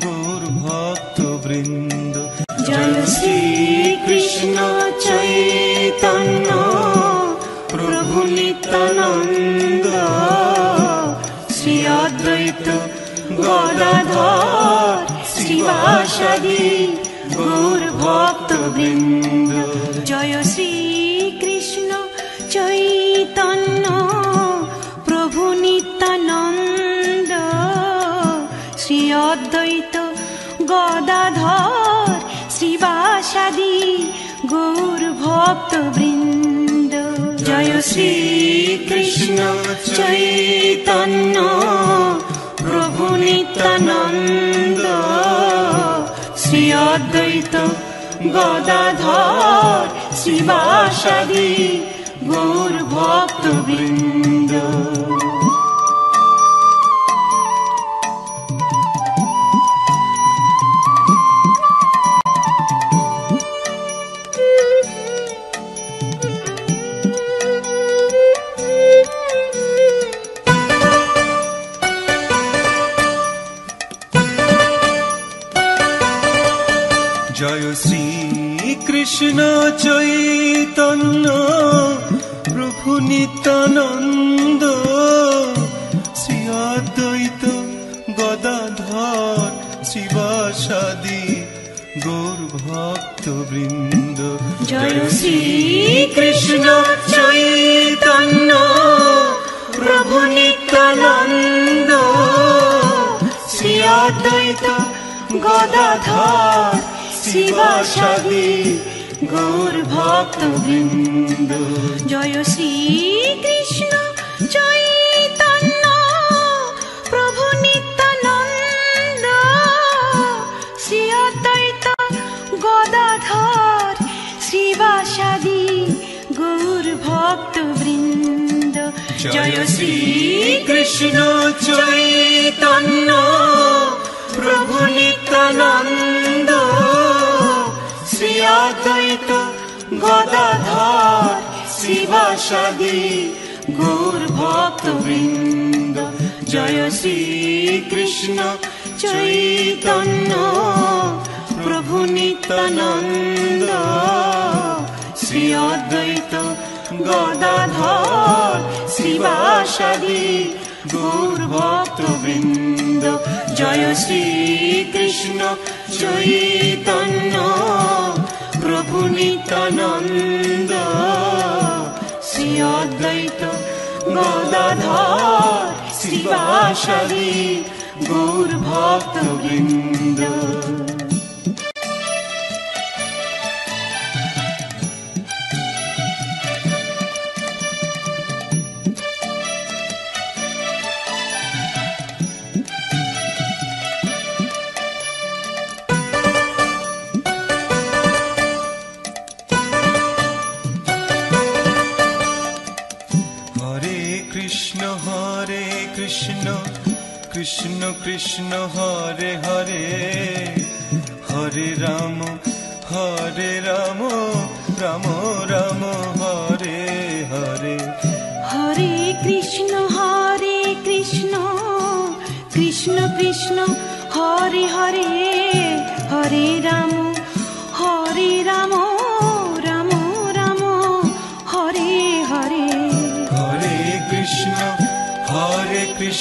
গৌর ভক্ত বৃন্দ জয় শ্রী কৃষ্ণ চৈতন্য, প্রভু নিত্যানন্দ। শ্রী অদ্বৈত গদাধর শ্রীবাসাদি গৌর ভক্ত বৃন্দ জয় শ্রী কৃষ্ণ চৈতন্য। অদ্বৈত গদাধর শ্রীবাসাদি গৌর ভক্ত বৃন্দ জয় শ্রী কৃষ্ণ চৈতন্য প্রভু নিত্যানন্দ। শ্রী অদ্বৈত গদাধর শ্রীবাসাদি গৌর ভক্ত জয় শ্রী কৃষ্ণ চৈতন্য প্রভু নিত্যানন্দ। শ্রী অদ্বৈত গদাধর শিবাসাদি গৌর ভক্ত বৃন্দ জয় শ্রী কৃষ্ণ চৈতন্য প্রভু নিত্যানন্দ। শ্রী অদ্বৈত গদাধর শিবাসাদি গৌর ভক্ত বৃন্দ জয় শ্রী কৃষ্ণ চৈতন্য, প্রভু নিত্যানন্দ, শ্রী অদ্বৈত গদাধর শিবাসাদি গৌর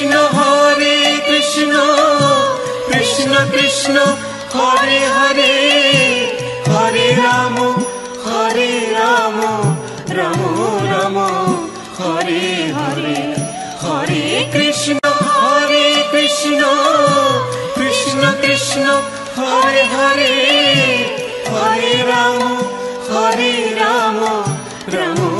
কৃষ্ণ, হরে কৃষ্ণ কৃষ্ণ কৃষ্ণ, হরে হরে হরে রাম হরে রাম রাম রাম, হরে হরে হরে কৃষ্ণ হরে কৃষ্ণ কৃষ্ণ কৃষ্ণ, হরে হরে হরে রাম হরে রাম রাম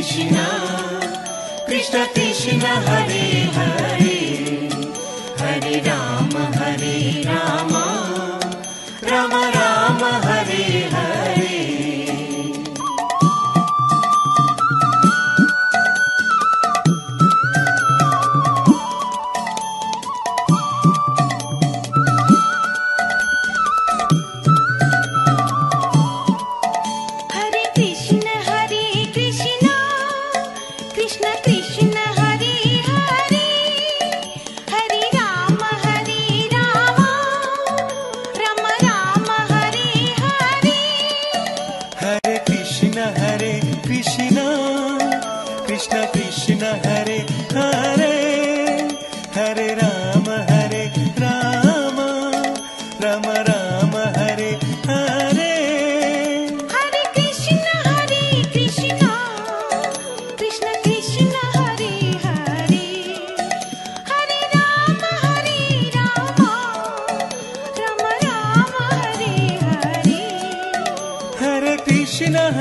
कृष्ण कृष्ण कृष्ण हरे हरे।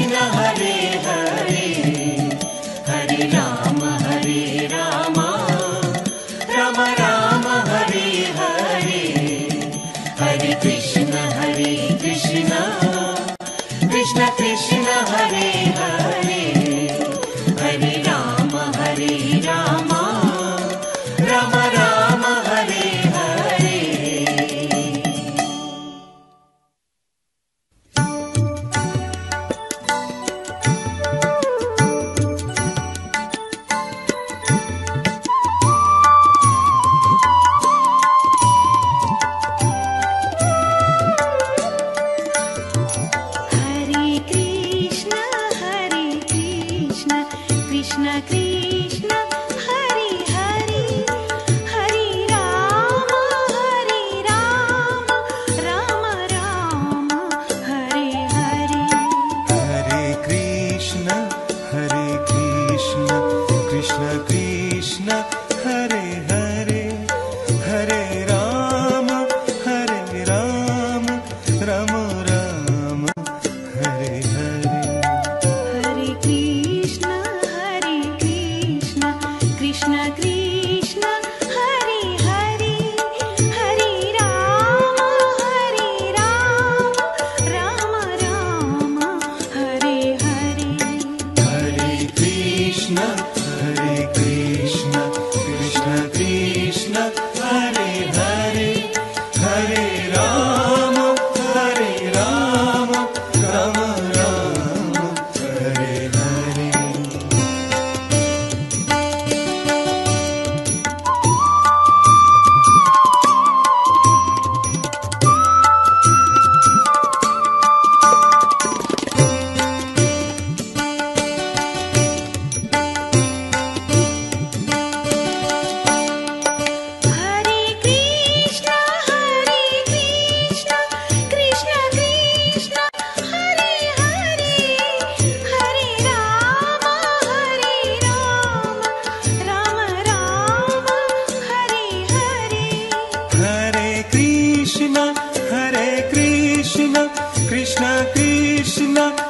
Krishna Krishna कृष्ण कृष्ण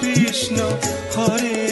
কৃষ্ণ হরে